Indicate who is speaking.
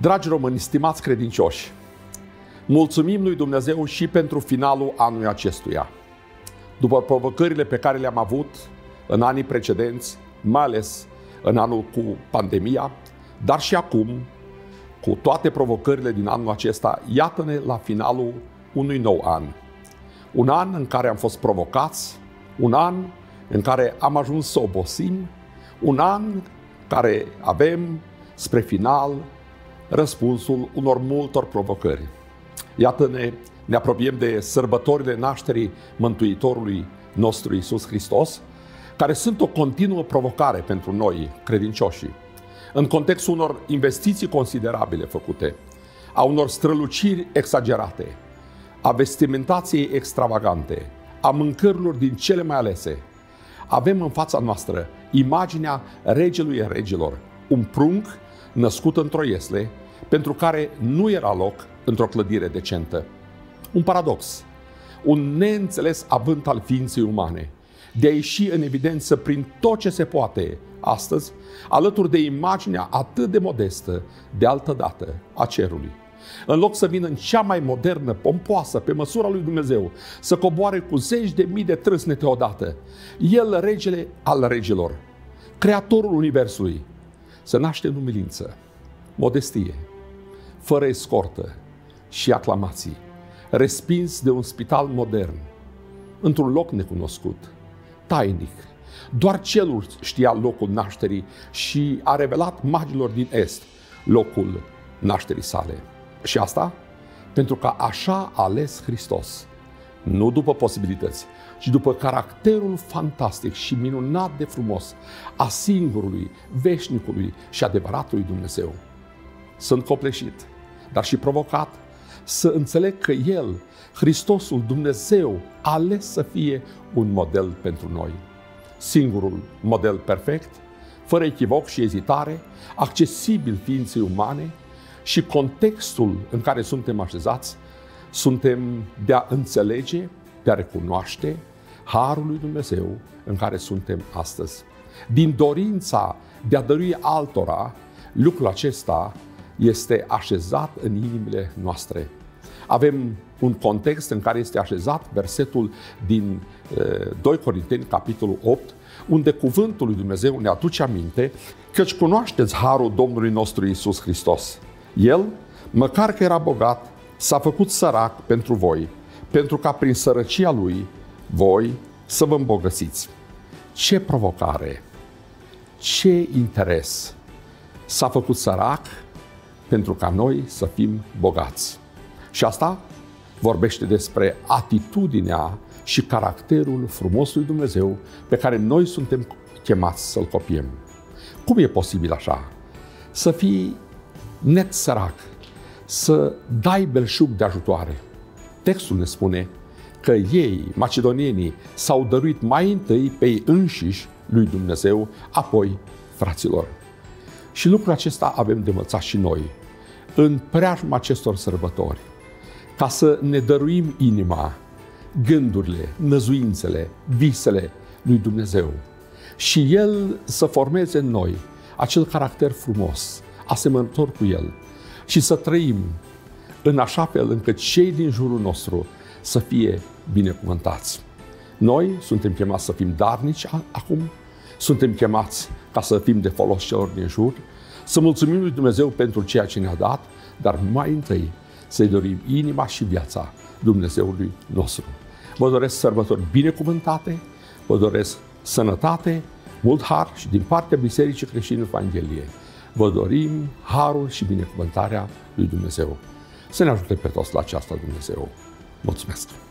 Speaker 1: Dragi români, stimați credincioși, mulțumim lui Dumnezeu și pentru finalul anului acestuia. După provocările pe care le-am avut în anii precedenți, mai ales în anul cu pandemia, dar și acum, cu toate provocările din anul acesta, iată-ne la finalul unui nou an. Un an în care am fost provocați, un an în care am ajuns să obosim, un an care avem spre final răspunsul unor multor provocări. Iată-ne, ne apropiem de sărbătorile nașterii Mântuitorului nostru Isus Hristos, care sunt o continuă provocare pentru noi, credincioșii, în contextul unor investiții considerabile făcute, a unor străluciri exagerate, a vestimentației extravagante, a mâncărilor din cele mai alese. Avem în fața noastră imaginea regelui regilor, un prunc născut într-o iesle, pentru care nu era loc într-o clădire decentă. Un paradox, un neînțeles avânt al ființei umane, de a ieși în evidență prin tot ce se poate astăzi, alături de imaginea atât de modestă, de altă dată, a cerului. În loc să vină în cea mai modernă, pompoasă, pe măsura lui Dumnezeu, să coboare cu zeci de mii de trâsnete odată, El, regele al regilor, creatorul Universului, să naște în umilință, modestie, fără escortă și aclamații, respins de un spital modern, într-un loc necunoscut, tainic. Doar celul știa locul nașterii și a revelat magilor din Est locul nașterii sale. Și asta pentru că așa a ales Hristos, nu după posibilități, ci după caracterul fantastic și minunat de frumos a singurului, veșnicului și adevăratului Dumnezeu. Sunt copleșit, dar și provocat să înțeleg că El, Hristosul Dumnezeu, a ales să fie un model pentru noi. Singurul model perfect, fără echivoc și ezitare, accesibil ființei umane și contextul în care suntem așezați, suntem de a înțelege, de a recunoaște Harul lui Dumnezeu în care suntem astăzi. Din dorința de a dărui altora, lucrul acesta este așezat în inimile noastre. Avem un context în care este așezat versetul din 2 Corinteni, capitolul 8, unde cuvântul lui Dumnezeu ne aduce aminte căci cunoașteți harul Domnului nostru Isus Hristos. El, măcar că era bogat, s-a făcut sărac pentru voi, pentru ca prin sărăcia lui voi să vă îmbogățiți. Ce provocare! Ce interes! S-a făcut sărac pentru ca noi să fim bogați. Și asta vorbește despre atitudinea și caracterul frumosului Dumnezeu pe care noi suntem chemați să-l copiem. Cum e posibil așa? Să fii net sărac, să dai belșug de ajutoare. Textul ne spune că ei, macedonienii, s-au dăruit mai întâi pe ei înșiși lui Dumnezeu, apoi fraților. Și lucrul acesta avem de învățat și noi, în preajma acestor sărbători, ca să ne dăruim inima, gândurile, năzuințele, visele lui Dumnezeu și El să formeze în noi acel caracter frumos, asemănător cu El și să trăim în așa fel încât cei din jurul nostru să fie binecuvântați. Noi suntem chemați să fim darnici acum, suntem chemați ca să fim de folos celor din jur, să mulțumim lui Dumnezeu pentru ceea ce ne-a dat, dar mai întâi să-i dorim inima și viața Dumnezeului nostru. Vă doresc sărbători binecuvântate, vă doresc sănătate, mult har și din partea Bisericii Creștine Evanghelie. Vă dorim harul și binecuvântarea lui Dumnezeu. Să ne ajute pe toți la aceasta Dumnezeu. Mulțumesc!